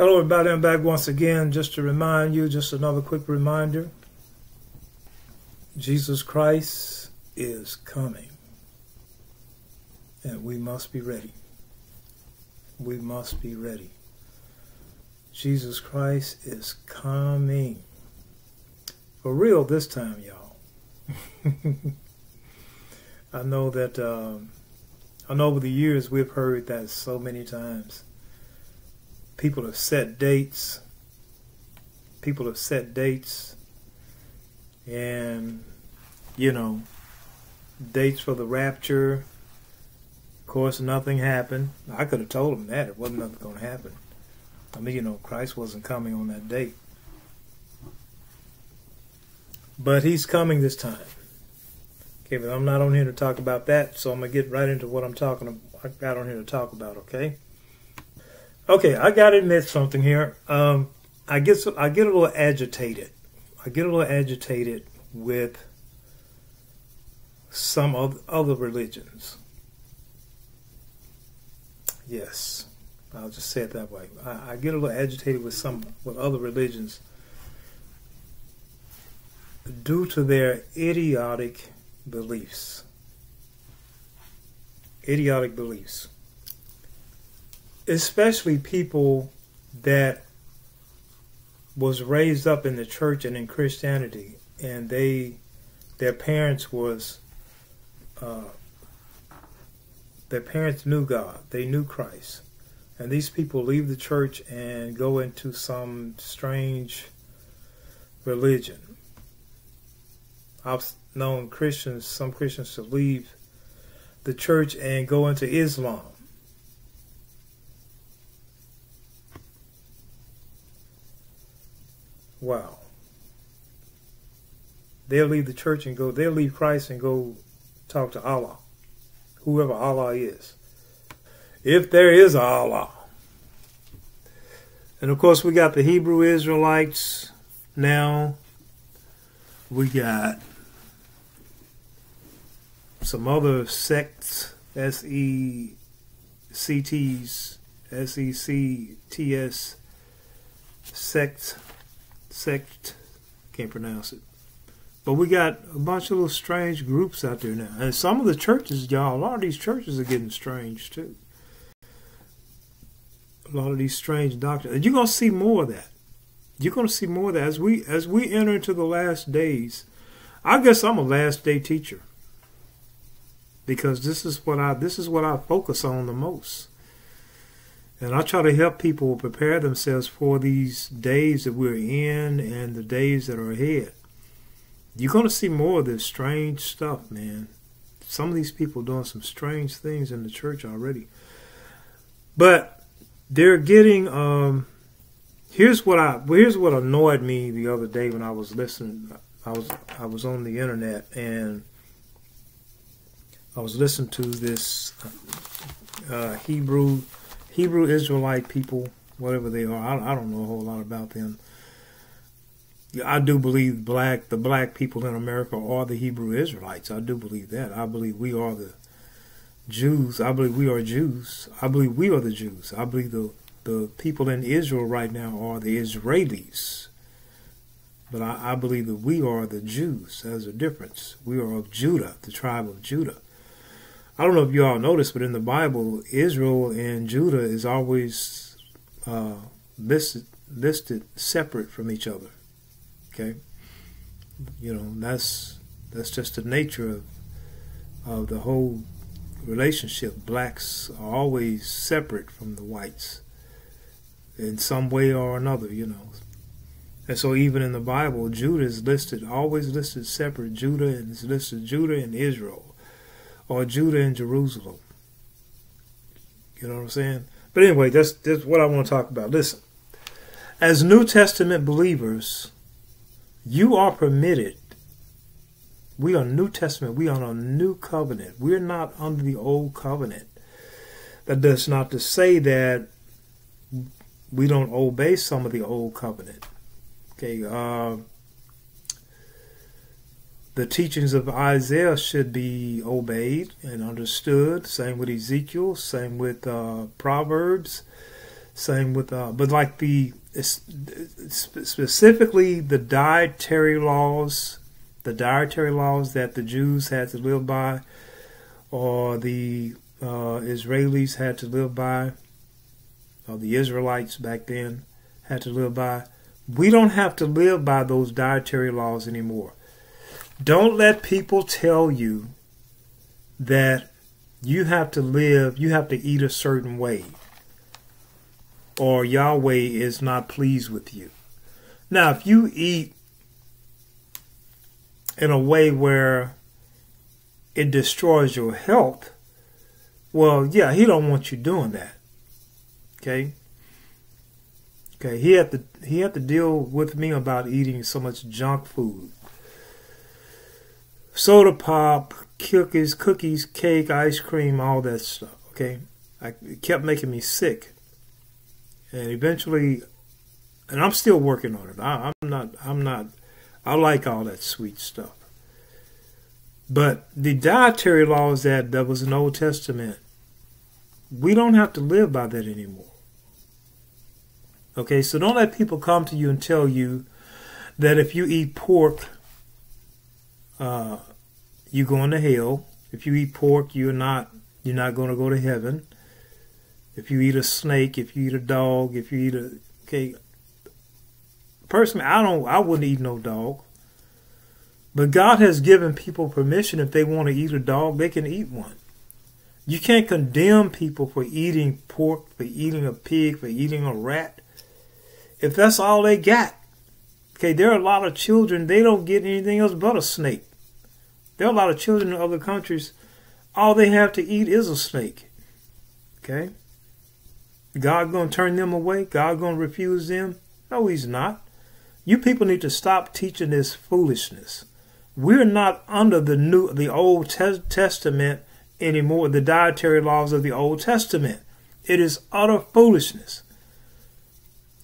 Hello, everybody. I'm back once again just to remind you, just another quick reminder Jesus Christ is coming, and we must be ready. We must be ready. Jesus Christ is coming. For real this time, y'all. I know that, um, I know over the years we've heard that so many times people have set dates. People have set dates, and you know, dates for the rapture. Of course, nothing happened. I could have told them that it wasn't nothing going to happen. I mean, you know, Christ wasn't coming on that date, but He's coming this time. Okay, but I'm not on here to talk about that, so I'm gonna get right into what I'm talking. About, I got on here to talk about. Okay. Okay, I gotta admit something here. Um, I get I get a little agitated. I get a little agitated with some of other religions. Yes, I'll just say it that way. I, I get a little agitated with some with other religions due to their idiotic beliefs. Idiotic beliefs especially people that was raised up in the church and in Christianity, and they their parents was uh, their parents knew God, they knew Christ, and these people leave the church and go into some strange religion. I've known Christians, some Christians to leave the church and go into Islam. Wow. They'll leave the church and go, they'll leave Christ and go talk to Allah, whoever Allah is. If there is Allah. And of course, we got the Hebrew Israelites now. We got some other sects, S E C T's, S E C T S sects sect, can't pronounce it. But we got a bunch of little strange groups out there now. And some of the churches, y'all, a lot of these churches are getting strange too. A lot of these strange doctrines. And you're gonna see more of that. You're gonna see more of that as we as we enter into the last days. I guess I'm a last day teacher. Because this is what I this is what I focus on the most. And I try to help people prepare themselves for these days that we're in and the days that are ahead. You're going to see more of this strange stuff, man. Some of these people doing some strange things in the church already. But they're getting um here's what I here's what annoyed me the other day when I was listening I was I was on the internet and I was listening to this uh, Hebrew Hebrew Israelite people, whatever they are, I, I don't know a whole lot about them. I do believe black the black people in America are the Hebrew Israelites. I do believe that. I believe we are the Jews. I believe we are Jews. I believe we are the Jews. I believe the the people in Israel right now are the Israelis. But I, I believe that we are the Jews. There's a difference. We are of Judah, the tribe of Judah. I don't know if you all noticed, but in the Bible, Israel and Judah is always uh, listed listed separate from each other. Okay, you know that's that's just the nature of of the whole relationship. Blacks are always separate from the whites in some way or another. You know, and so even in the Bible, Judah is listed always listed separate. Judah is listed Judah and Israel or Judah and Jerusalem. You know what I'm saying? But anyway, that's, that's what I want to talk about. Listen, as New Testament believers, you are permitted. We are New Testament. We are on a new covenant. We're not under the old covenant. That does not to say that we don't obey some of the old covenant. Okay, uh, the teachings of Isaiah should be obeyed and understood. Same with Ezekiel, same with uh, Proverbs, Same with, uh, but like the specifically the dietary laws, the dietary laws that the Jews had to live by, or the uh, Israelis had to live by, or the Israelites back then had to live by. We don't have to live by those dietary laws anymore. Don't let people tell you that you have to live, you have to eat a certain way, or Yahweh is not pleased with you. Now, if you eat in a way where it destroys your health, well, yeah, he don't want you doing that. Okay? Okay, he had to he had to deal with me about eating so much junk food. Soda pop, cookies, cookies, cake, ice cream, all that stuff. Okay, I, it kept making me sick, and eventually, and I'm still working on it. I, I'm not. I'm not. I like all that sweet stuff. But the dietary laws that that was in the Old Testament, we don't have to live by that anymore. Okay, so don't let people come to you and tell you that if you eat pork, uh, you're going to hell. If you eat pork, you're not you're not going to go to heaven. If you eat a snake, if you eat a dog, if you eat a okay. Personally, I don't. I wouldn't eat no dog. But God has given people permission if they want to eat a dog, they can eat one. You can't condemn people for eating pork, for eating a pig, for eating a rat. If that's all they got. Okay, there are a lot of children, they don't get anything else but a snake. There are a lot of children in other countries, all they have to eat is a snake. Okay? God going to turn them away? God going to refuse them? No, he's not. You people need to stop teaching this foolishness. We're not under the new the Old Testament anymore, the dietary laws of the Old Testament. It is utter foolishness.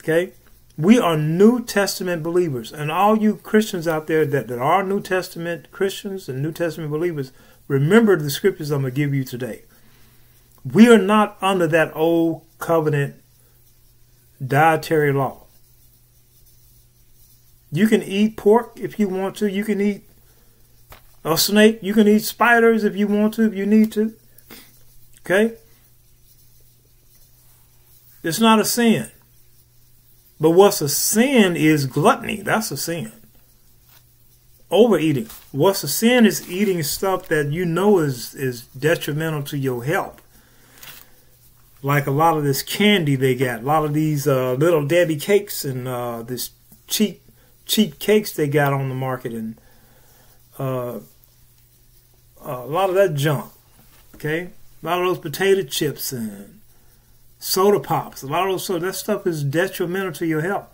Okay? We are New Testament believers. And all you Christians out there that, that are New Testament Christians and New Testament believers, remember the scriptures I'm going to give you today. We are not under that old covenant dietary law. You can eat pork if you want to. You can eat a snake. You can eat spiders if you want to, if you need to. Okay? It's not a sin. But what's a sin is gluttony. That's a sin. Overeating. What's a sin is eating stuff that you know is, is detrimental to your health. Like a lot of this candy they got, a lot of these uh, little Debbie cakes and uh, this cheap cheap cakes they got on the market and uh, a lot of that junk. Okay, a lot of those potato chips and soda pops, a lot of soda, that stuff is detrimental to your health.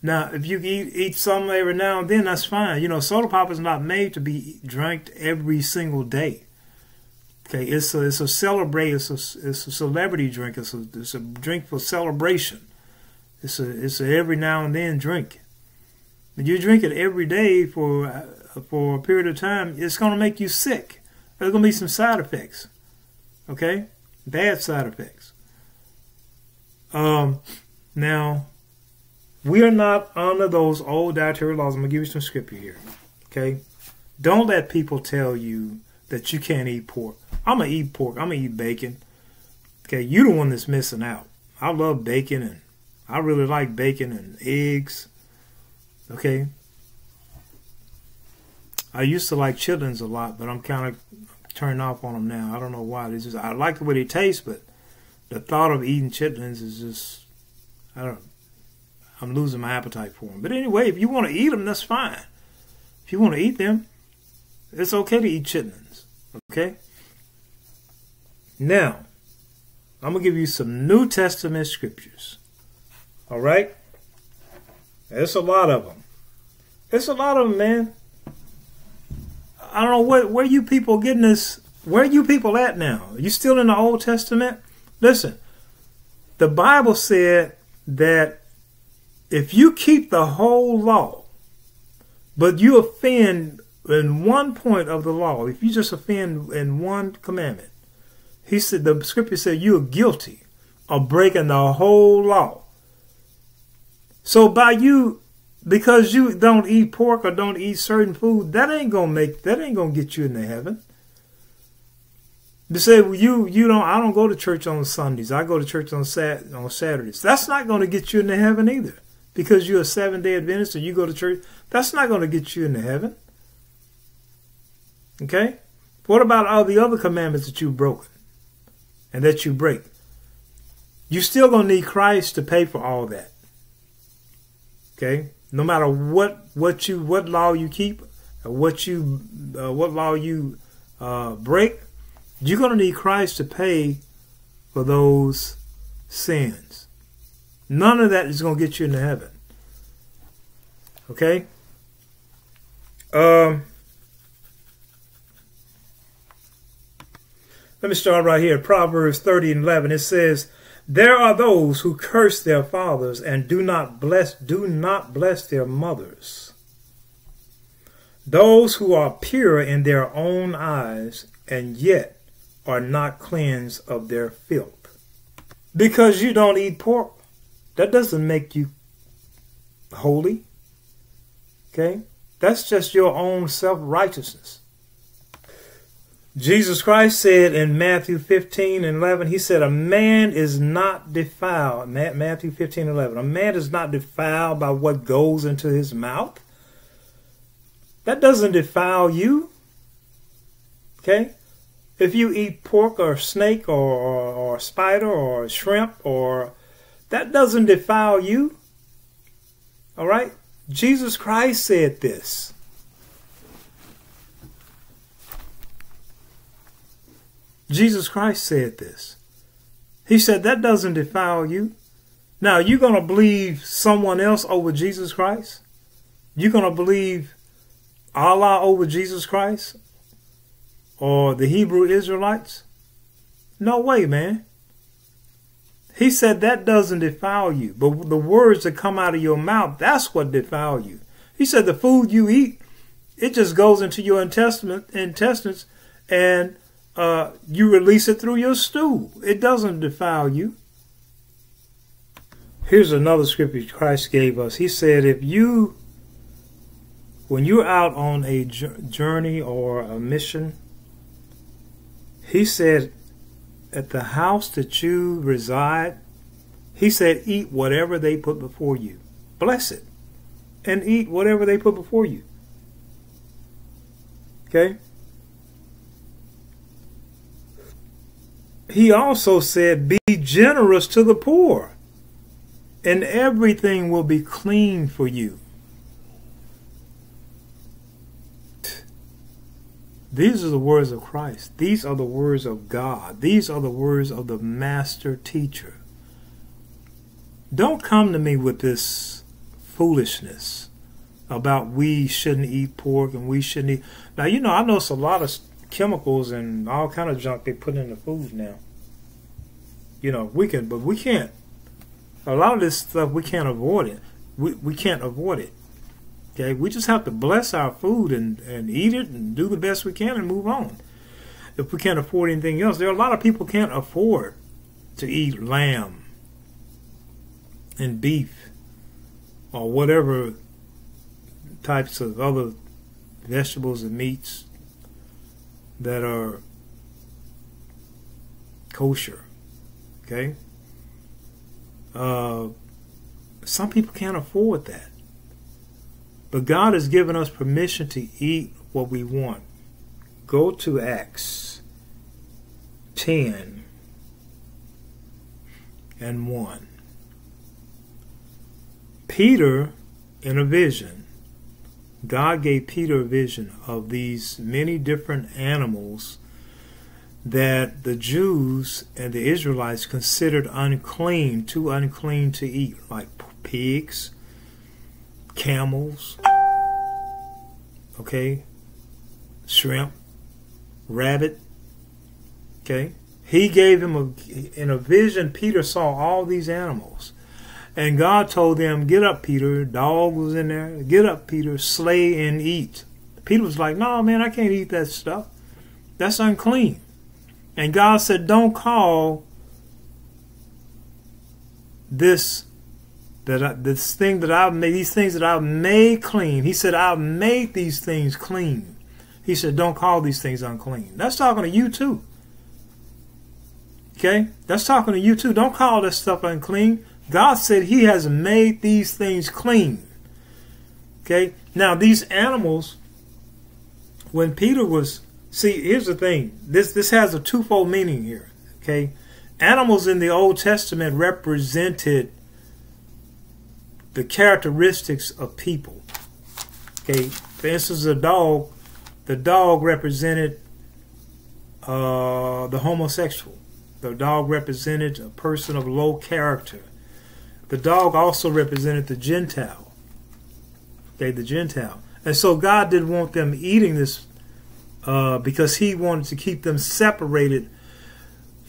Now, if you eat eat some every now and then, that's fine. You know, soda pop is not made to be drank every single day. Okay, it's a it's a celebrate. It's a it's a celebrity drink. It's a it's a drink for celebration. It's a it's a every now and then drink. If you drink it every day for for a period of time, it's going to make you sick. There's going to be some side effects. Okay, bad side effects. Um, now, we are not under those old dietary laws. I'm going to give you some scripture here. Okay? Don't let people tell you that you can't eat pork. I'm going to eat pork. I'm going to eat bacon. Okay? You're the one that's missing out. I love bacon and I really like bacon and eggs. Okay? I used to like chitlins a lot, but I'm kind of turned off on them now. I don't know why. This is I like the way they taste, but the thought of eating chitlins is just, I don't, I'm losing my appetite for them. But anyway, if you want to eat them, that's fine. If you want to eat them, it's okay to eat chitlins. Okay? Now, I'm to give you some New Testament scriptures. All right? There's a lot of them. It's a lot of them, man. I don't know where, where you people getting this. Where are you people at now? Are you still in the Old Testament? Listen, the Bible said that if you keep the whole law, but you offend in one point of the law, if you just offend in one commandment, he said the scripture said you are guilty. of breaking the whole law. So by you, because you don't eat pork or don't eat certain food, that ain't gonna make that ain't gonna get you into heaven. To say well, you you don't I don't go to church on Sundays. I go to church on Sat on Saturdays. That's not going to get you into heaven either. Because you're a seven day Adventist and you go to church, that's not going to get you into heaven. Okay? What about all the other commandments that you've broken and that you break? You're still going to need Christ to pay for all that. Okay? No matter what what you what law you keep, what you uh, what law you uh, break, you're going to need Christ to pay for those sins. None of that is going to get you into heaven. Okay? Um, let me start right here. Proverbs 30 and 11. It says, There are those who curse their fathers and do not bless do not bless their mothers. Those who are pure in their own eyes and yet are not cleansed of their filth. Because you don't eat pork, that doesn't make you holy. Okay? That's just your own self righteousness. Jesus Christ said in Matthew 15 and 11, He said, A man is not defiled. Matthew 15 and 11. A man is not defiled by what goes into his mouth. That doesn't defile you. Okay? If you eat pork or snake or, or, or spider or shrimp or that doesn't defile you. All right? Jesus Christ said this. Jesus Christ said this. He said that doesn't defile you. Now, you're going to believe someone else over Jesus Christ? You're going to believe Allah over Jesus Christ? Or the Hebrew Israelites? No way, man. He said that doesn't defile you, but the words that come out of your mouth, that's what defile you. He said the food you eat, it just goes into your intestines and uh, you release it through your stool. It doesn't defile you. Here's another scripture Christ gave us. He said, if you, when you're out on a journey or a mission, he said, At the house that you reside, he said, Eat whatever they put before you. Bless it. And eat whatever they put before you. Okay? He also said, Be generous to the poor, and everything will be clean for you. These are the words of Christ. These are the words of God. These are the words of the master teacher. Don't come to me with this foolishness about we shouldn't eat pork and we shouldn't eat. Now, you know, I know it's a lot of chemicals and all kind of junk they put in the food now. You know, we can, but we can't. A lot of this stuff we can't avoid it. We we can't avoid it. Okay, we just have to bless our food and, and eat it and do the best we can and move on. If we can't afford anything else, there are a lot of people can't afford to eat lamb and beef or whatever types of other vegetables and meats that are kosher. Okay? Uh, some people can't afford that. But God has given us permission to eat what we want. Go to Acts 10 and 1. Peter, in a vision, God gave Peter a vision of these many different animals that the Jews and the Israelites considered unclean, too unclean to eat, like pigs, camels, okay, shrimp, rabbit, okay. He gave him a, in a vision, Peter saw all these animals. And God told them, Get up, Peter. Dog was in there. Get up, Peter. Slay and eat. Peter was like, No, man, I can't eat that stuff. That's unclean. And God said, Don't call this that I, this thing that I've made, these things that I've made clean. He said, I've made these things clean. He said, don't call these things unclean. That's talking to you too. Okay? That's talking to you too. Don't call this stuff unclean. God said he has made these things clean. Okay? Now, these animals, when Peter was, see, here's the thing. This, this has a twofold meaning here. Okay? Animals in the Old Testament represented the characteristics of people. Okay, for instance, a dog, the dog represented uh, the homosexual. The dog represented a person of low character. The dog also represented the Gentile. Okay, the Gentile. And so God didn't want them eating this uh, because He wanted to keep them separated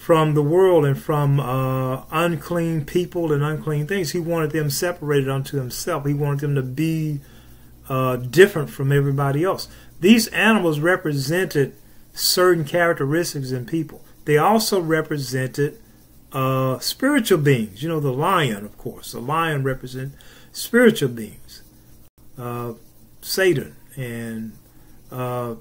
from the world and from uh, unclean people and unclean things. He wanted them separated unto himself. He wanted them to be uh, different from everybody else. These animals represented certain characteristics in people. They also represented uh, spiritual beings. You know, the lion, of course. The lion represents spiritual beings. Uh, Satan and uh,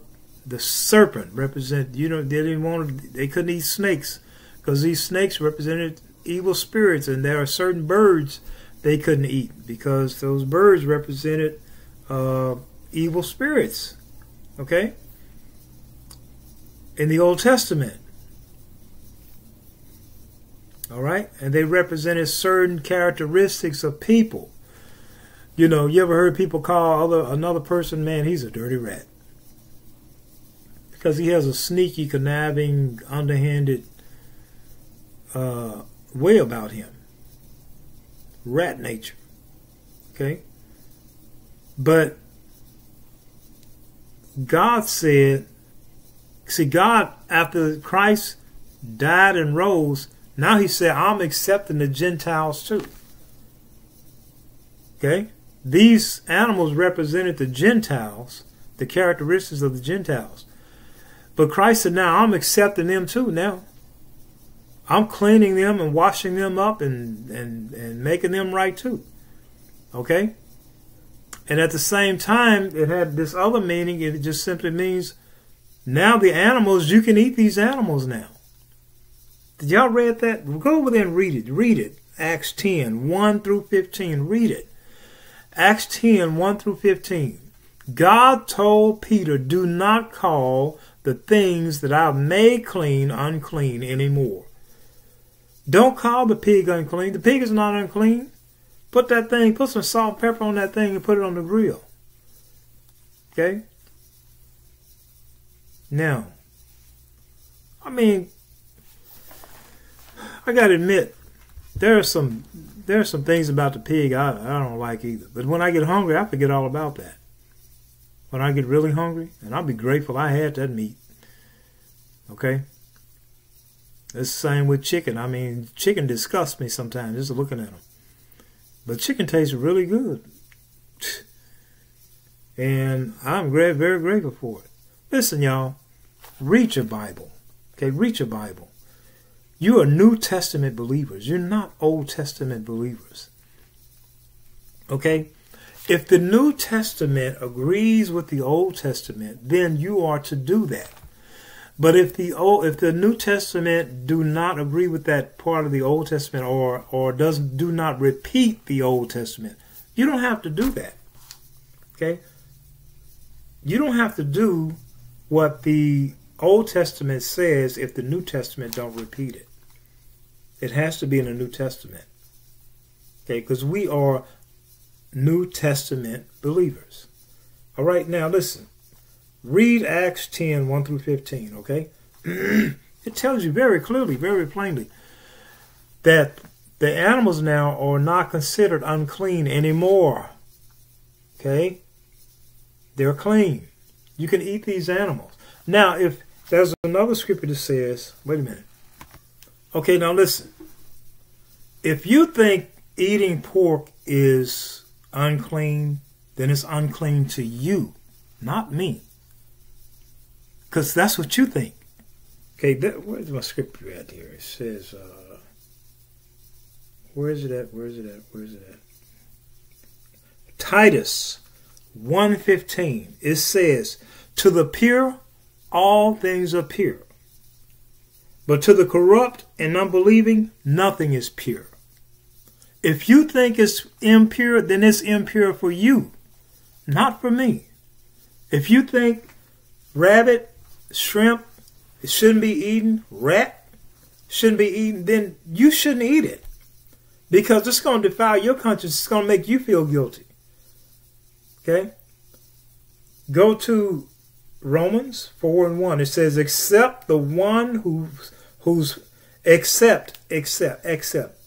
the serpent represent. You know, they didn't want. They couldn't eat snakes because these snakes represented evil spirits, and there are certain birds they couldn't eat because those birds represented uh, evil spirits. Okay? In the Old Testament. All right? And they represented certain characteristics of people. You know, you ever heard people call other another person, man, he's a dirty rat. Because he has a sneaky, conniving, underhanded uh, way about him. Rat nature. Okay? But God said, see, God, after Christ died and rose, now he said, I'm accepting the Gentiles too. Okay? These animals represented the Gentiles, the characteristics of the Gentiles. But Christ said, now I'm accepting them too now. I'm cleaning them and washing them up and, and, and making them right too. Okay? And at the same time, it had this other meaning. It just simply means now the animals, you can eat these animals now. Did y'all read that? Go over there and read it. Read it. Acts 10, 1 through 15. Read it. Acts 10, 1 through 15. God told Peter, do not call the things that I've made clean unclean anymore. Don't call the pig unclean. The pig is not unclean. Put that thing, put some salt and pepper on that thing and put it on the grill. Okay? Now, I mean, I gotta admit, there are some there are some things about the pig I, I don't like either. But when I get hungry, I forget all about that. When I get really hungry, and I'll be grateful I had that meat. Okay? It's the same with chicken. I mean, chicken disgusts me sometimes just looking at them. But chicken tastes really good. And I'm very, grateful for it. Listen, y'all, read your Bible. Okay, read your Bible. You are New Testament believers. You're not Old Testament believers. Okay? If the New Testament agrees with the Old Testament, then you are to do that. But if the old, if the New Testament do not agree with that part of the Old Testament, or or does do not repeat the Old Testament, you don't have to do that. Okay. You don't have to do what the Old Testament says if the New Testament don't repeat it. It has to be in the New Testament. Okay, because we are New Testament believers. All right, now listen. Read Acts 10 1 through 15, okay? it tells you very clearly, very plainly, that the animals now are not considered unclean anymore. Okay? They're clean. You can eat these animals. Now, if there's another scripture that says, wait a minute. Okay, now listen. If you think eating pork is unclean, then it's unclean to you, not me. Because that's what you think. Okay, that, where's my scripture at here? It says, uh, Where is it at? Where is it at? Where is it at? Titus 1.15. It says, To the pure, all things are pure. But to the corrupt and unbelieving, nothing is pure. If you think it's impure, then it's impure for you, not for me. If you think rabbit, shrimp, it shouldn't be eaten, rat shouldn't be eaten, then you shouldn't eat it. Because it's going to defile your conscience. It's going to make you feel guilty. Okay? Go to Romans 4 and 1. It says, except the one who, who's, accept, accept, accept,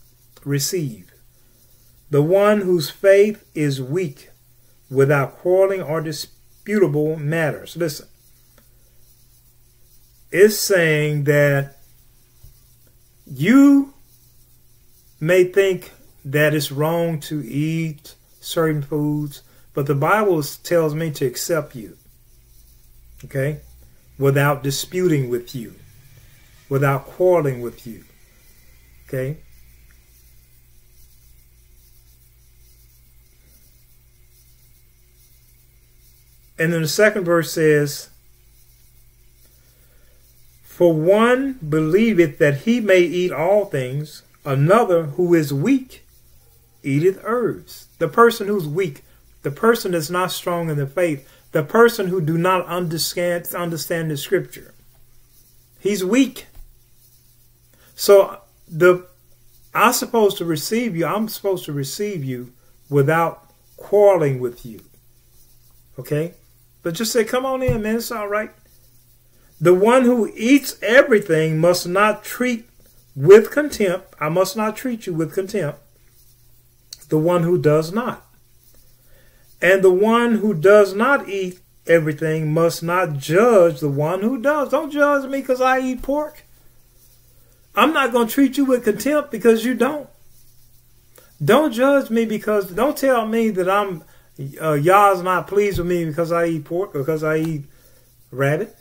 receive. The one whose faith is weak without quarreling or disputable matters. Listen. It's saying that you may think that it's wrong to eat certain foods, but the Bible tells me to accept you, okay, without disputing with you, without quarreling with you, okay. And then the second verse says, For one believeth that he may eat all things, Another who is weak eateth herbs. The person who's weak, the person that's not strong in the faith, the person who do not understand understand the scripture. He's weak. So the I'm supposed to receive you. I'm supposed to receive you without quarreling with you. Okay? But just say, come on in, man. It's all right. The one who eats everything must not treat with contempt, I must not treat you with contempt, the one who does not. And the one who does not eat everything must not judge the one who does. Don't judge me because I eat pork. I'm not going to treat you with contempt because you don't. Don't judge me because, don't tell me that I'm, uh, Yahweh's not pleased with me because I eat pork or because I eat rabbit.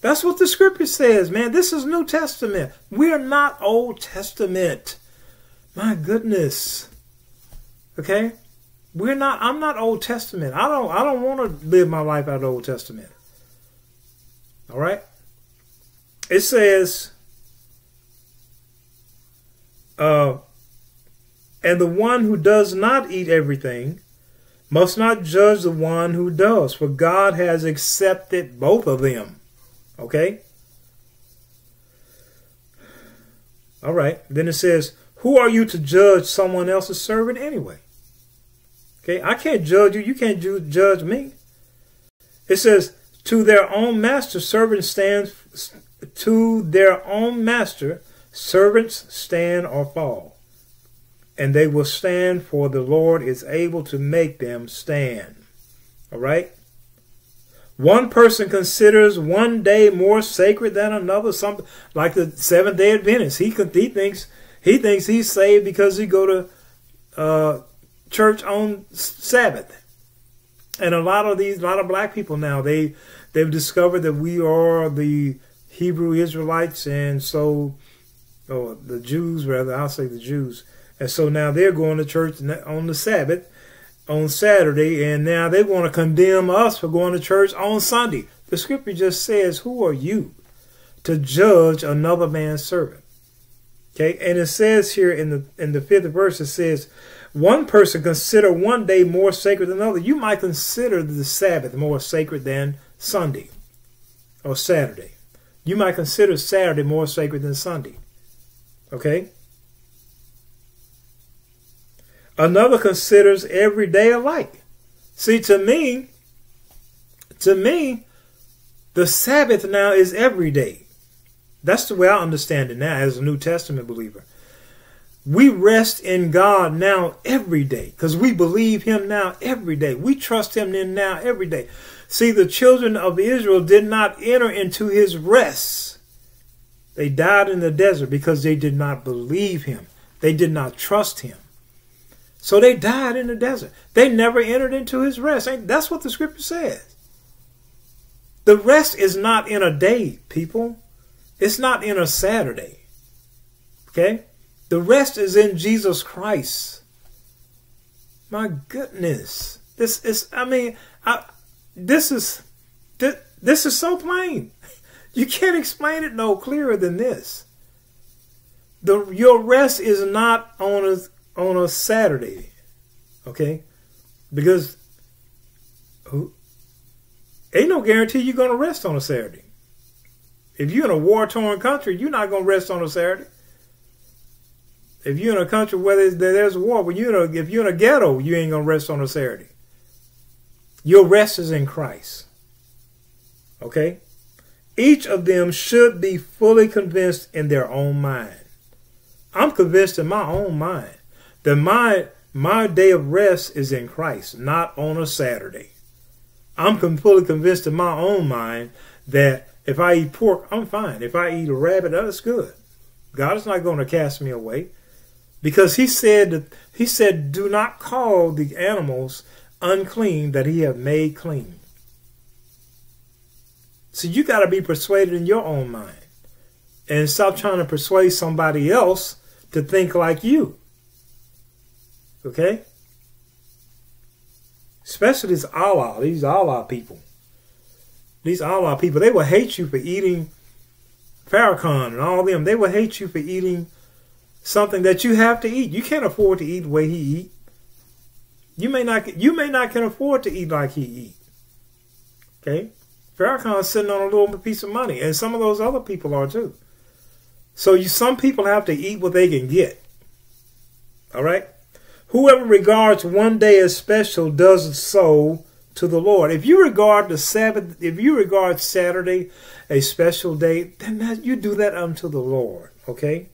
That's what the scripture says, man. This is New Testament. We're not Old Testament. My goodness. Okay? We're not I'm not Old Testament. I don't I don't want to live my life out of Old Testament. All right? It says uh and the one who does not eat everything must not judge the one who does, for God has accepted both of them. Okay? All right. Then it says, Who are you to judge someone else's servant anyway? Okay, I can't judge you. You can't ju- judge me. It says, To their own master, servants stand, to their own master, servants stand or fall. And they will stand, for the Lord is able to make them stand. All right? One person considers one day more sacred than another. Some like the Seventh Day Adventist. He he thinks he thinks he's saved because he go to uh, church on Sabbath. And a lot of these, a lot of black people now, they they've discovered that we are the Hebrew Israelites, and so or the Jews rather. I'll say the Jews. And so now they're going to church on the Sabbath on Saturday, and now they want to condemn us for going to church on Sunday. The scripture just says, Who are you to judge another man's servant? Okay, and it says here in the in the fifth verse, it says, One person consider one day more sacred than another. You might consider the Sabbath more sacred than Sunday or Saturday. You might consider Saturday more sacred than Sunday. Okay? Another considers every day alike. See, to me, to me, the Sabbath now is every day. That's the way I understand it now as a New Testament believer. We rest in God now every day because we believe Him now every day. We trust Him in now every day. See, the children of Israel did not enter into His rest. They died in the desert because they did not believe Him, they did not trust Him. So they died in the desert. They never entered into his rest. And That's what the scripture says. The rest is not in a day, people. It's not in a Saturday. Okay? The rest is in Jesus Christ. My goodness. This is I mean, I this is this, this is so plain. You can't explain it no clearer than this. The your rest is not on a on a Saturday. Okay? Because who ain't no guarantee you're gonna rest on a Saturday. If you're in a war torn country, you're not gonna rest on a Saturday. If you're in a country where there's, there's war, but you know, if you're in a ghetto, you ain't gonna rest on a Saturday. Your rest is in Christ. Okay? Each of them should be fully convinced in their own mind. I'm convinced in my own mind that my my day of rest is in Christ, not on a Saturday. I'm fully convinced in my own mind that if I eat pork, I'm fine. If I eat a rabbit, that's good. God is not going to cast me away because he said he said do not call the animals unclean that he have made clean so you got to be persuaded in your own mind and stop trying to persuade somebody else to think like you okay especially these allah these allah people these allah people they will hate you for eating Farrakhan and all them they will hate you for eating something that you have to eat. You can't afford to eat the way he eat. You may not you may not can afford to eat like he eat. Okay? Farrakhan's sitting on a little piece of money, and some of those other people are too. So you some people have to eat what they can get. All right? Whoever regards one day as special does so to the Lord. If you regard the Sabbath, if you regard Saturday a special day, then that, you do that unto the Lord. Okay?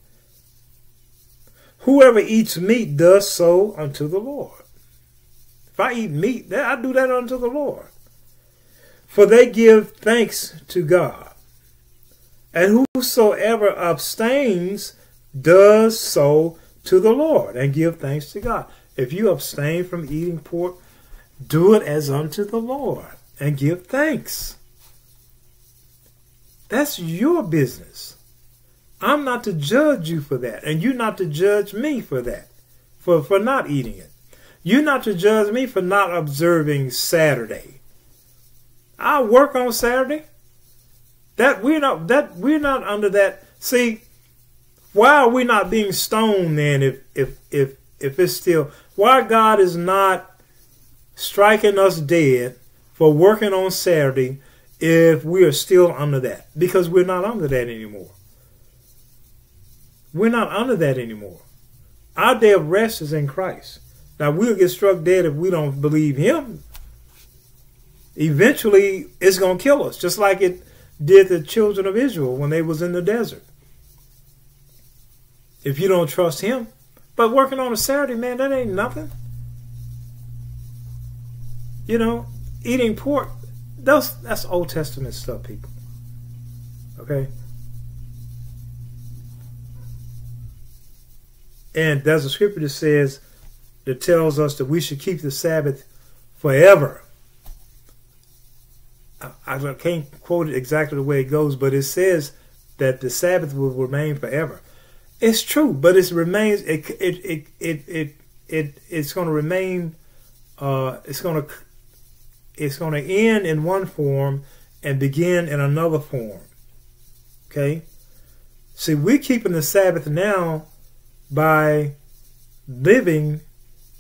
Whoever eats meat does so unto the Lord. If I eat meat, I do that unto the Lord. For they give thanks to God. And whosoever abstains does so to the Lord and give thanks to God. If you abstain from eating pork, do it as unto the Lord and give thanks. That's your business. I'm not to judge you for that, and you're not to judge me for that, for, for not eating it. You're not to judge me for not observing Saturday. I work on Saturday. That we're not that we're not under that. See, why are we not being stoned then? If if if if it's still why God is not striking us dead for working on Saturday if we are still under that? Because we're not under that anymore. We're not under that anymore. Our day of rest is in Christ. Now we'll get struck dead if we don't believe Him. Eventually, it's going to kill us, just like it did the children of Israel when they was in the desert. If you don't trust Him, but working on a Saturday, man, that ain't nothing. You know, eating pork, that's that's Old Testament stuff, people. Okay. And there's a scripture that says, that tells us that we should keep the Sabbath forever. I, I can't quote it exactly the way it goes, but it says that the Sabbath will remain forever. It's true, but it remains. It it it it it, it it's going to remain. Uh, it's going to it's going to end in one form and begin in another form. Okay. See, we're keeping the Sabbath now by living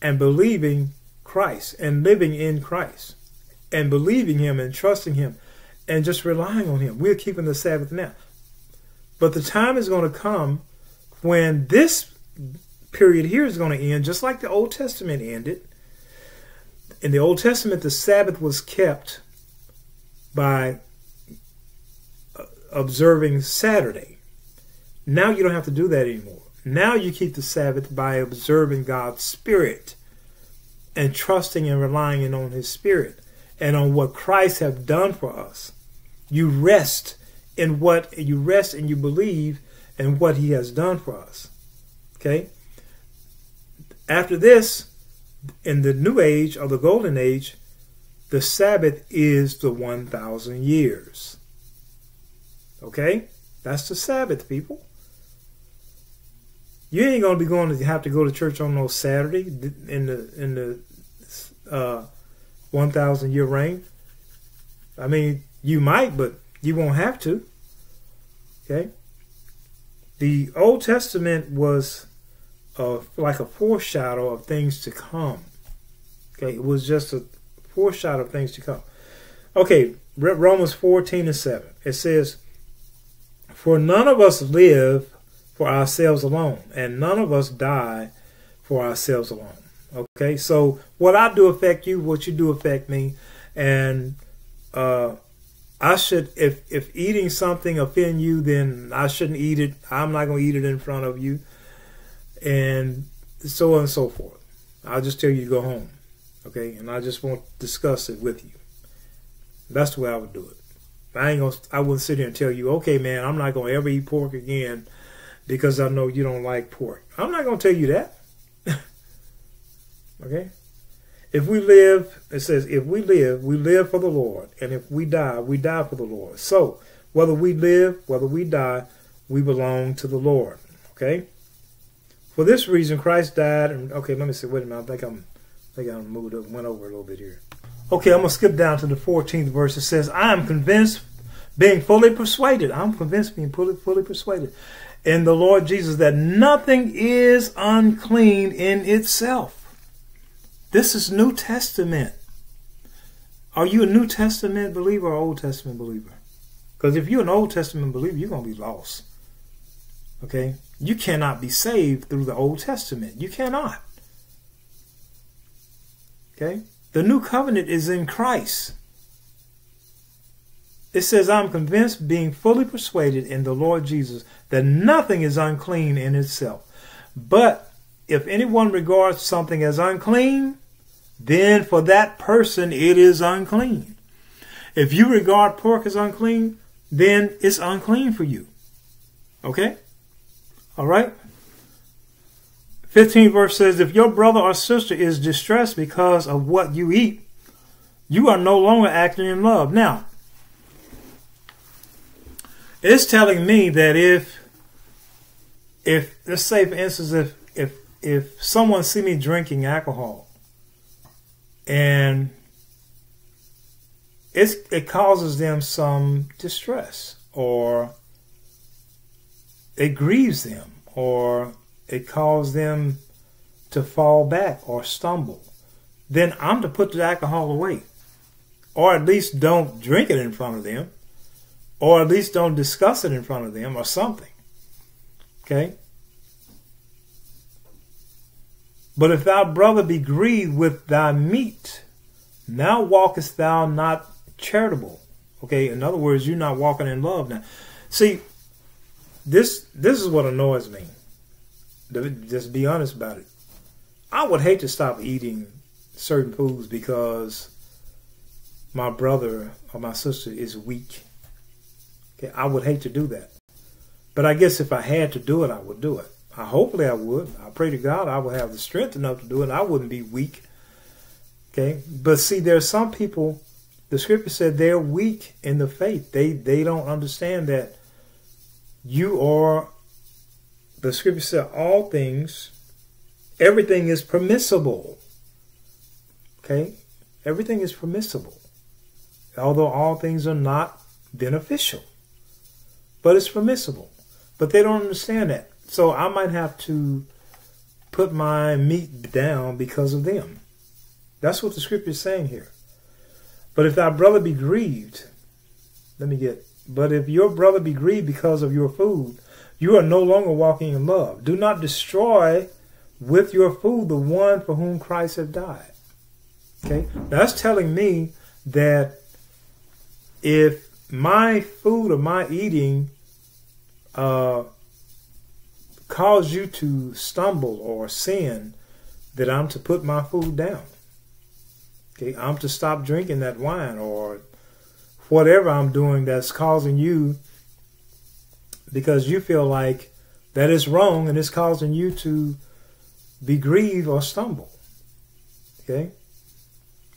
and believing Christ and living in Christ and believing Him and trusting Him and just relying on Him. We're keeping the Sabbath now. But the time is going to come when this period here is going to end, just like the Old Testament ended. In the Old Testament, the Sabbath was kept by uh, observing Saturday. Now you don't have to do that anymore. Now you keep the Sabbath by observing God's Spirit and trusting and relying on His Spirit and on what Christ have done for us. You rest in what you rest and you believe in what He has done for us. Okay? After this, in the new age or the golden age, the Sabbath is the 1,000 years. Okay? That's the Sabbath, people. You ain't gonna be going to have to go to church on no Saturday in the in the uh, one thousand year reign. I mean, you might, but you won't have to. Okay. The Old Testament was uh, like a foreshadow of things to come. Okay, it was just a foreshadow of things to come. Okay, Romans 14 and 7. It says, For none of us live for ourselves alone, and none of us die for ourselves alone. Okay, so what I do affect you, what you do affect me, and uh, I should if if eating something offend you, then I shouldn't eat it. I'm not going to eat it in front of you, and so on and so forth. I'll just tell you to go home, okay, and I just won't discuss it with you. That's the way I would do it. I ain't gonna. I wouldn't sit here and tell you, okay, man, I'm not gonna ever eat pork again because I know you don't like pork. I'm not going to tell you that. okay? If we live, it says, if we live, we live for the Lord. And if we die, we die for the Lord. So, whether we live, whether we die, we belong to the Lord. Okay? For this reason, Christ died. And okay, let me see. Wait a minute. I think I'm, I think I moved up, went over a little bit here. Okay, I'm gonna skip down to the 14th verse. It says, "I am convinced, being fully persuaded. I'm convinced, being fully fully persuaded, in the Lord Jesus that nothing is unclean in itself. This is New Testament. Are you a New Testament believer or Old Testament believer? Because if you're an Old Testament believer, you're going to be lost. Okay? You cannot be saved through the Old Testament. You cannot. Okay? The new covenant is in Christ. It says, I'm convinced, being fully persuaded in the Lord Jesus, that nothing is unclean in itself. But if anyone regards something as unclean, then for that person it is unclean. If you regard pork as unclean, then it's unclean for you. Okay? All right? 15 verse says, If your brother or sister is distressed because of what you eat, you are no longer acting in love. Now, it's telling me that if if let's say for instance if if if someone see me drinking alcohol and it causes them some distress or it grieves them or it causes them to fall back or stumble then i'm to put the alcohol away or at least don't drink it in front of them or at least don't discuss it in front of them or something. Okay? But if thy brother be grieved with thy meat, now walkest thou not charitable. Okay, in other words, you're not walking in love now. See, this this is what annoys me. Just be honest about it. I would hate to stop eating certain foods because my brother or my sister is weak Okay, I would hate to do that. But I guess if I had to do it, I would do it. I, hopefully I would. I pray to God I would have the strength enough to do it. I wouldn't be weak. Okay. But see, there are some people, the scripture said they're weak in the faith. They they don't understand that you are the scripture said all things, everything is permissible. Okay? Everything is permissible. Although all things are not beneficial but it's permissible. But they don't understand that. So I might have to put my meat down because of them. That's what the scripture is saying here. But if thy brother be grieved, let me get, but if your brother be grieved because of your food, you are no longer walking in love. Do not destroy with your food the one for whom Christ has died. Okay? That's telling me that if my food or my eating uh, cause you to stumble or sin, that I'm to put my food down. Okay, I'm to stop drinking that wine or whatever I'm doing that's causing you because you feel like that is wrong and it's causing you to be grieved or stumble. Okay?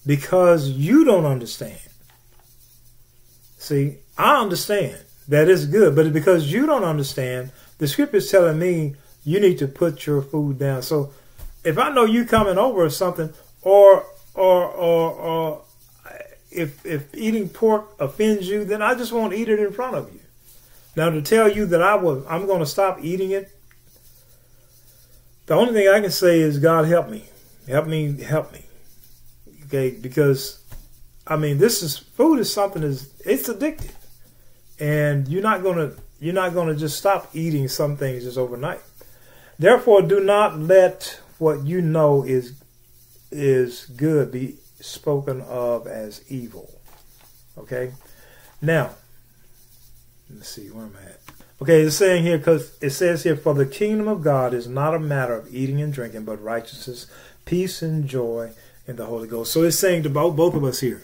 Because you don't understand. See, I understand that is good. But because you don't understand, the scripture is telling me you need to put your food down. So if I know you coming over or something, or or or, or if if eating pork offends you, then I just won't eat it in front of you. Now to tell you that I will, I'm going to stop eating it. The only thing I can say is God help me, help me, help me. Okay, because I mean this is food is something is it's addictive, and you're not gonna you're not gonna just stop eating some things just overnight. Therefore, do not let what you know is is good be spoken of as evil. Okay? Now, let's see, where I'm at? Okay, it's saying here, because it says here, for the kingdom of God is not a matter of eating and drinking, but righteousness, peace, and joy in the Holy Ghost. So it's saying to both, both of us here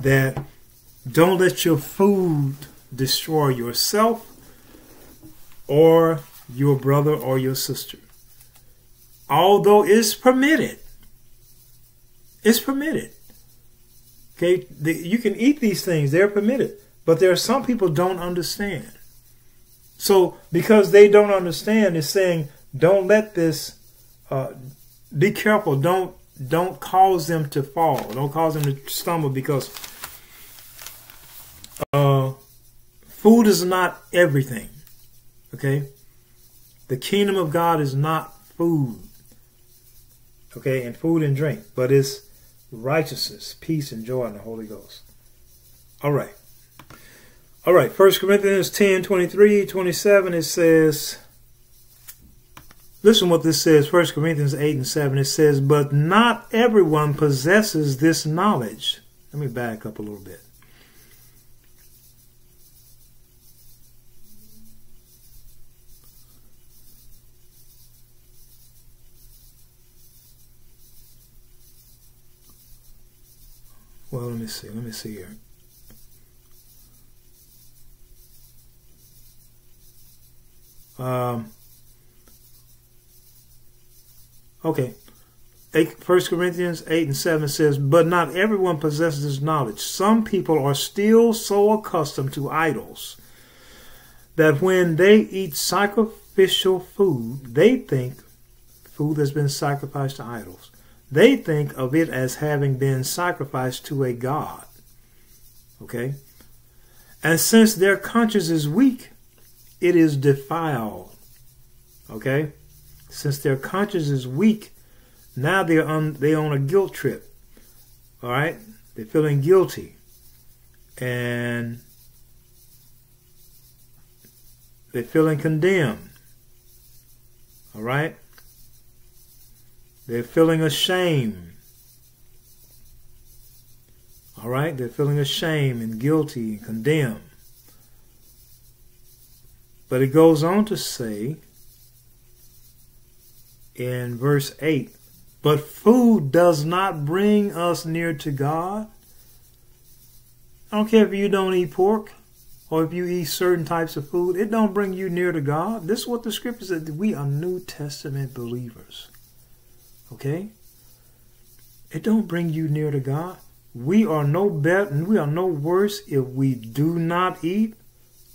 that don't let your food destroy yourself or your brother or your sister. Although it's permitted. It's permitted. Okay, you can eat these things, they're permitted. But there are some people don't understand. So because they don't understand, it's saying don't let this uh, be careful. Don't don't cause them to fall. Don't cause them to stumble because uh, food is not everything. Okay, the kingdom of God is not food. Okay, and food and drink, but it's righteousness, peace, and joy in the Holy Ghost. All right. All right, 1 Corinthians 10 23, 27, it says, listen what this says, 1 Corinthians 8 and 7. It says, But not everyone possesses this knowledge. Let me back up a little bit. Let me see. Let me see here. Um, okay. 1 Corinthians 8 and 7 says, But not everyone possesses this knowledge. Some people are still so accustomed to idols that when they eat sacrificial food, they think food has been sacrificed to idols. They think of it as having been sacrificed to a god. Okay? And since their conscience is weak, it is defiled. Okay? Since their conscience is weak, now they're on they on a guilt trip. All right? They're feeling guilty. And they're feeling condemned. All right? They're feeling ashamed. All right? They're feeling ashamed and guilty and condemned. But it goes on to say in verse 8 But food does not bring us near to God. I don't care if you don't eat pork or if you eat certain types of food, it don't bring you near to God. This is what the scripture says. We are New Testament believers. Okay? It don't bring you near to God. We are no better, and we are no worse if we do not eat,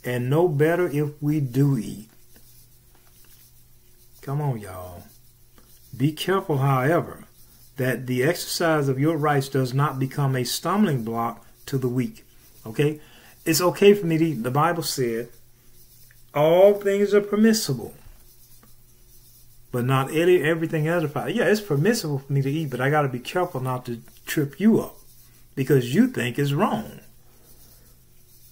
and no better if we do eat. Come on, y'all. Be careful, however, that the exercise of your rights does not become a stumbling block to the weak. Okay? It's okay for me to eat. The Bible said all things are permissible but not any, everything edifies. Yeah, it's permissible for me to eat, but I got to be careful not to trip you up because you think it's wrong.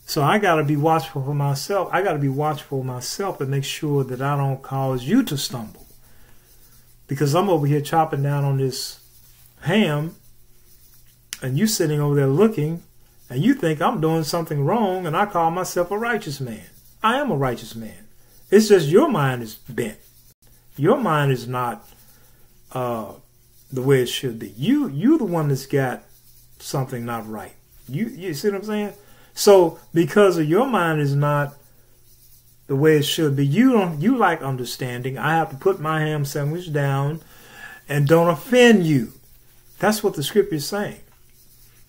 So I got to be watchful for myself. I got to be watchful myself and make sure that I don't cause you to stumble. Because I'm over here chopping down on this ham and you sitting over there looking and you think I'm doing something wrong and I call myself a righteous man. I am a righteous man. It's just your mind is bent. Your mind is not uh, the way it should be. You you the one that's got something not right. You you see what I'm saying? So because of your mind is not the way it should be, you don't you like understanding. I have to put my ham sandwich down and don't offend you. That's what the scripture is saying.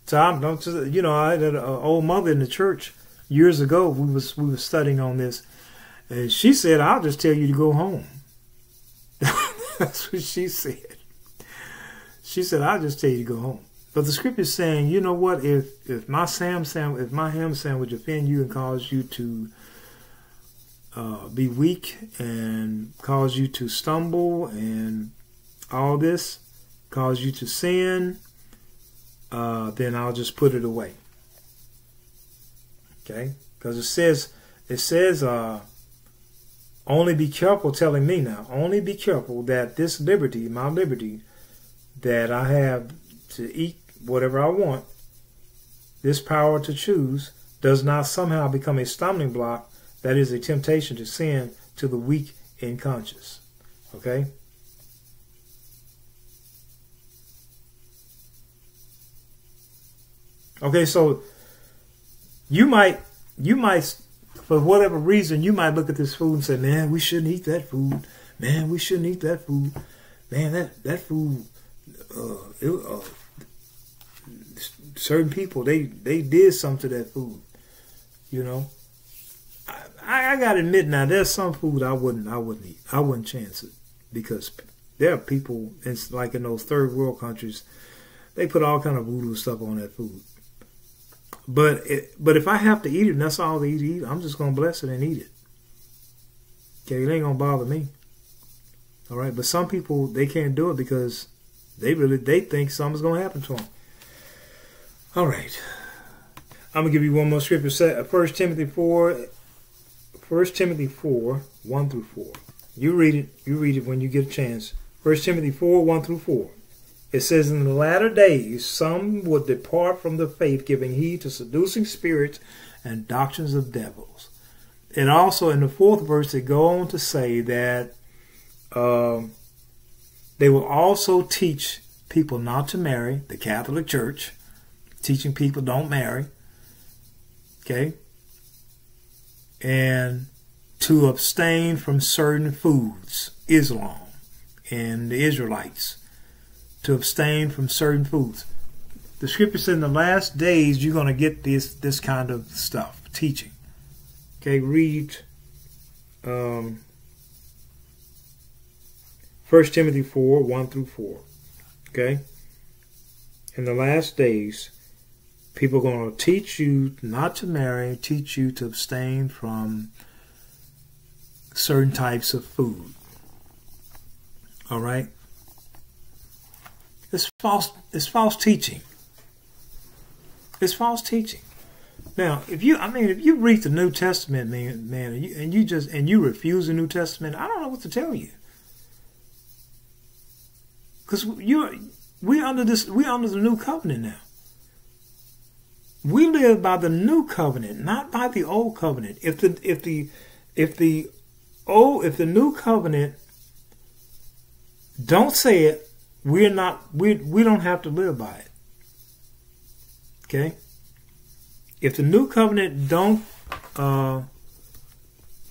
So I'm don't you know I had an old mother in the church years ago. We was we were studying on this, and she said, "I'll just tell you to go home." That's what she said. She said, "I'll just tell you to go home." But the scripture is saying, you know what? If if my sam if my ham sandwich offend you and cause you to uh, be weak and cause you to stumble and all this, cause you to sin, uh, then I'll just put it away. Okay, because it says it says uh, only be careful. Telling me now, only be careful that this liberty, my liberty, that I have to eat whatever I want, this power to choose, does not somehow become a stumbling block that is a temptation to sin to the weak in conscience. Okay? Okay, so you might you might for whatever reason you might look at this food and say, "Man, we shouldn't eat that food. Man, we shouldn't eat that food. Man, that that food uh, it, uh, certain people they they did something to that food. You know, I, I gotta admit now, there's some food I wouldn't I wouldn't eat. I wouldn't chance it because there are people, it's like in those third world countries, they put all kind of voodoo stuff on that food. But it, but if I have to eat it, and that's all they eat, I'm just gonna bless it and eat it. Okay, it ain't gonna bother me. All right, but some people they can't do it because they really they think something's gonna happen to them. All right. I'm gonna give you one more scripture. Set uh, First Timothy four. First Timothy four one through four. You read it. You read it when you get a chance. First Timothy four one through four. It says, "In the latter days, some would depart from the faith, giving heed to seducing spirits and doctrines of devils." And also in the fourth verse, they go on to say that um, they will also teach people not to marry. The Catholic Church teaching people don't marry. Okay? And to abstain from certain foods, Islam and the Israelites, to abstain from certain foods. The scripture says in the last days you're going to get this this kind of stuff, teaching. Okay, read um, 1 Timothy 4 1 through 4. Okay? In the last days, People are going to teach you not to marry, teach you to abstain from certain types of food. All right? It's false it's false teaching. It's false teaching. Now, if you, I mean, if you read the New Testament, man, man, and you, and you just and you refuse the New Testament, I don't know what to tell you, because you, we under this, we're under the new covenant now. We live by the new covenant, not by the old covenant. If the if the if the old if the new covenant don't say it, we're not we we don't have to live by it. Okay? If the new covenant don't uh,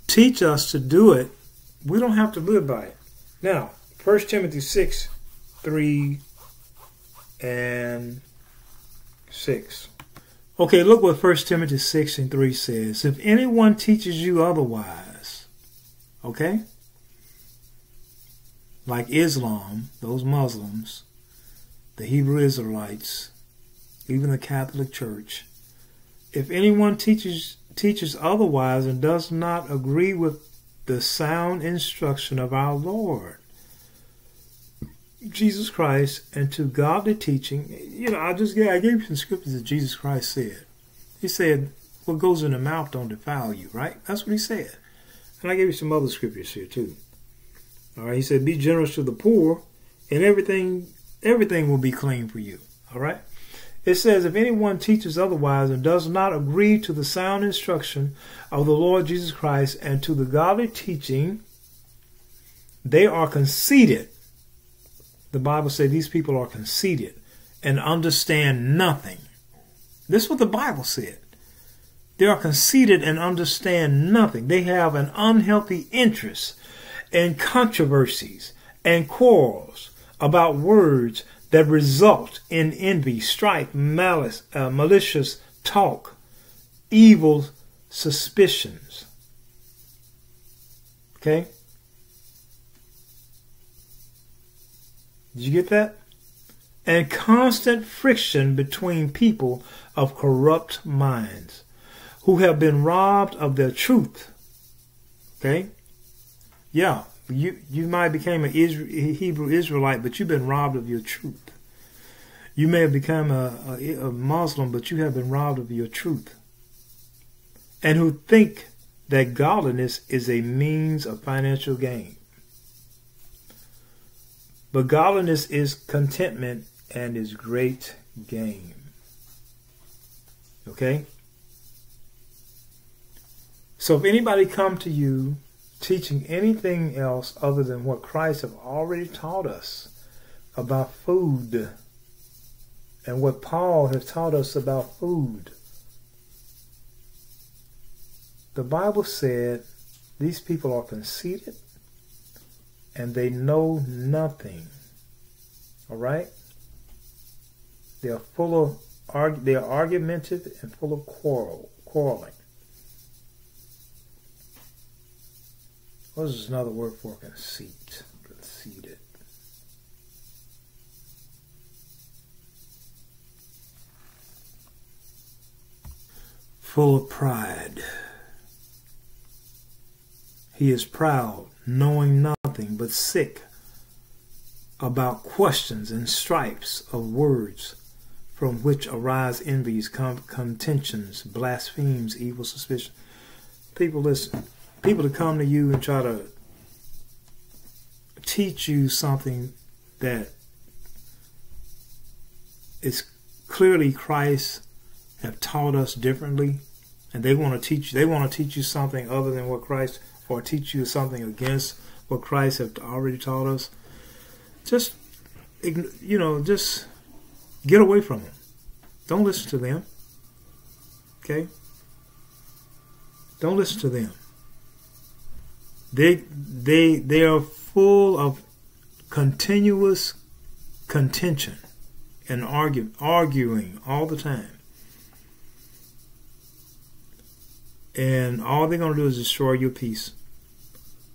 teach us to do it, we don't have to live by it. Now, 1 Timothy 6, 3 and 6. Okay, look what 1 Timothy 6 and 3 says. If anyone teaches you otherwise, okay, like Islam, those Muslims, the Hebrew Israelites, even the Catholic Church, if anyone teaches teaches otherwise and does not agree with the sound instruction of our Lord, Jesus Christ and to godly teaching. You know, I just yeah, I gave you some scriptures that Jesus Christ said. He said, "What goes in the mouth don't defile you." Right? That's what he said. And I gave you some other scriptures here too. All right. He said, "Be generous to the poor, and everything everything will be clean for you." All right. It says, if anyone teaches otherwise and does not agree to the sound instruction of the Lord Jesus Christ and to the godly teaching, they are conceited the Bible says these people are conceited and understand nothing. This is what the Bible said. They are conceited and understand nothing. They have an unhealthy interest in controversies and quarrels about words that result in envy, strife, malice, uh, malicious talk, evil suspicions. Okay? Did you get that? And constant friction between people of corrupt minds who have been robbed of their truth. Okay? Yeah, you, you might have become a Hebrew Israelite, but you've been robbed of your truth. You may have become a, a, a Muslim, but you have been robbed of your truth. And who think that godliness is a means of financial gain. But godliness is contentment and is great gain. Okay? So if anybody come to you teaching anything else other than what Christ have already taught us about food and what Paul has taught us about food, the Bible said these people are conceited and they know nothing. All right? They are full of they are argumentative and full of quarrel, quarreling. What is another word for conceit? Conceited. Full of pride. He is proud, knowing nothing, but sick about questions and stripes of words from which arise envies, contentions, blasphemies, evil suspicion. People listen people to come to you and try to teach you something that is clearly Christ have taught us differently, and they want to teach they want to teach you something other than what Christ or teach you something against what Christ have already taught us. Just you know, just get away from them. Don't listen to them. Okay? Don't listen to them. They they they are full of continuous contention and argue, arguing all the time. And all they're going to do is destroy your peace.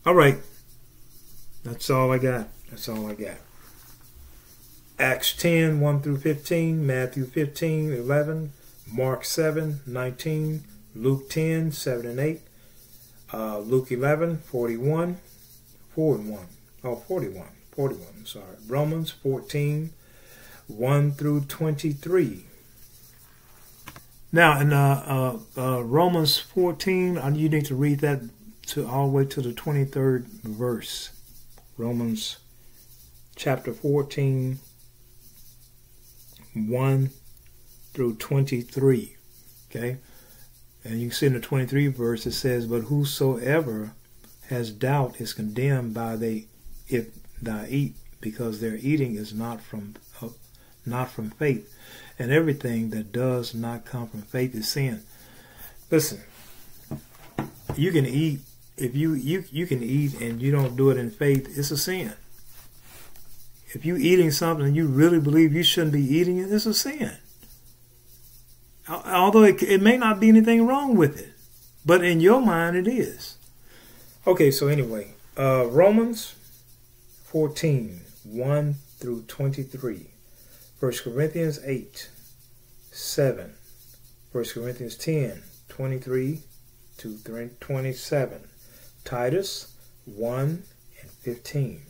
All right. That's all I got. That's all I got. Acts 10, 1 through 15, Matthew 15, 11, Mark 7, 19, Luke 10, 7 and 8, uh, Luke 11, 41, 4 and 1. Oh, 41, 41, I'm sorry. Romans 14, 1 through 23. Now, in uh, uh, uh, Romans 14, you need to read that to all the way to the 23rd verse. Romans chapter 14, 1 through 23. Okay? And you can see in the 23 verse it says, But whosoever has doubt is condemned by they if thou eat, because their eating is not from uh, not from faith. And everything that does not come from faith is sin. Listen, you can eat if you you you can eat and you don't do it in faith, it's a sin. If you eating something and you really believe you shouldn't be eating it, it's a sin although it, it may not be anything wrong with it, but in your mind it is. Okay, so anyway, uh, Romans 14, 1 through 23, 1 Corinthians 8, 7, 1 Corinthians 10, 23 to 27, Titus 1 and 15,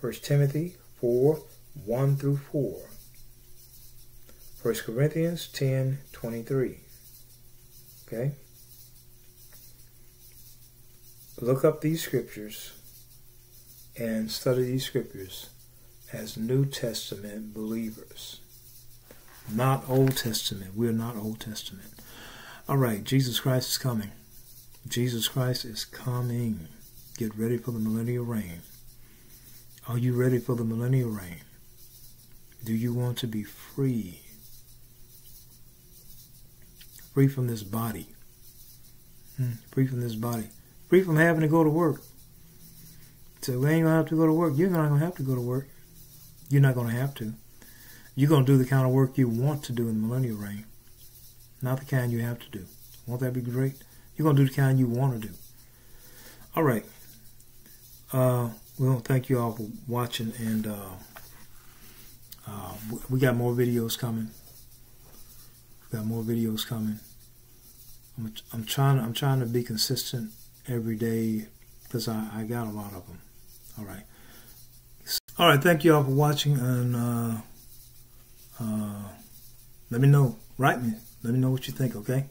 1 Timothy 4, 1 through 4, 1 Corinthians 10 23. Okay? Look up these scriptures and study these scriptures as New Testament believers. Not Old Testament. We're not Old Testament. All right, Jesus Christ is coming. Jesus Christ is coming. Get ready for the millennial reign. Are you ready for the millennial reign? Do you want to be free free from this body. Hmm, free from this body. Free from having to go to work. So we ain't gonna have to go to work. You're not gonna have to go to work. You're not gonna have to. You're gonna do the kind of work you want to do in the millennial reign, not the kind you have to do. Won't that be great? You're gonna do the kind you want to do. All right. Uh, we want to thank you all for watching, and uh, Uh, we got more videos coming. We got more videos coming. I'm, I'm trying. I'm trying to be consistent every day because I, I got a lot of them. All right. All right. Thank you all for watching, and uh, uh, let me know. Write me. Let me know what you think. Okay.